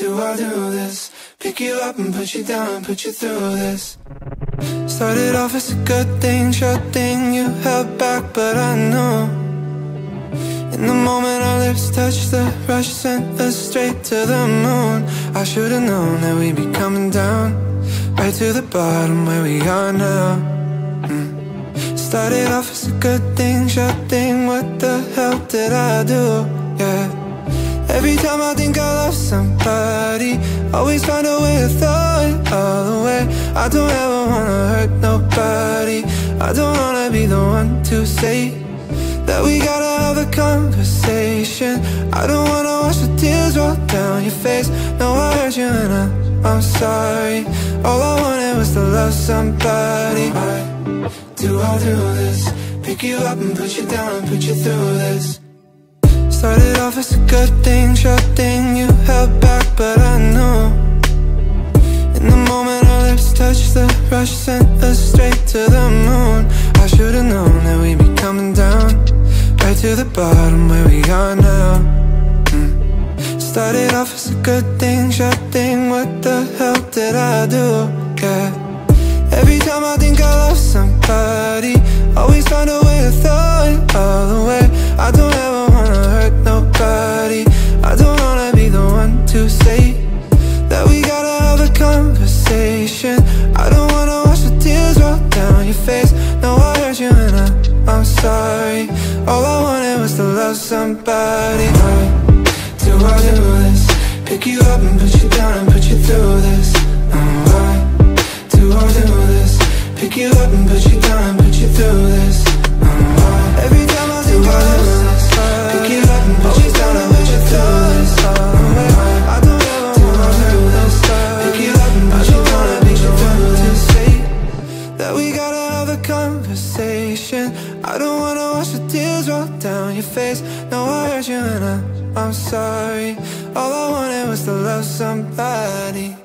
do I do this? Pick you up and put you down put you through this Started off as a good thing, sure thing You held back, but I know In the moment our lips touched The rush sent us straight to the moon I should've known that we'd be coming down Right to the bottom where we are now mm. Started off as a good thing, sure thing What the hell did I do? Yeah Every time I think I love somebody Always find a way to throw it all away I don't ever wanna hurt nobody. I don't wanna be the one to say That we gotta have a conversation. I don't wanna watch the tears roll down your face. No, I hurt you and I, I'm sorry. All I wanted was to love somebody. Why do I do this? Pick you up and put you down and put you through this. Started off as a good thing, sure thing You held back, but The sent us straight to the moon. I should've known that we'd be coming down. Right to the bottom where we are now. Mm. Started off as a good thing, sure thing. What the hell did I do? Yeah. Every time I think I love somebody I was to love somebody Why do I do this? Pick you up and put you down we a conversation. I don't wanna watch the tears roll down your face. No, I hurt you and I, I'm sorry. All I wanted was to love somebody